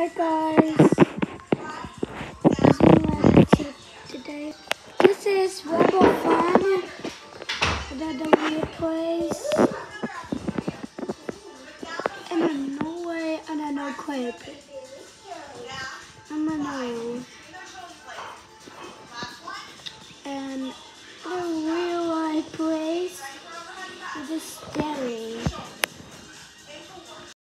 Hi guys. This is my tip today. This is Level Fun. The weird place. And I know way and I know clip. I'm gonna. And the real life place is scary.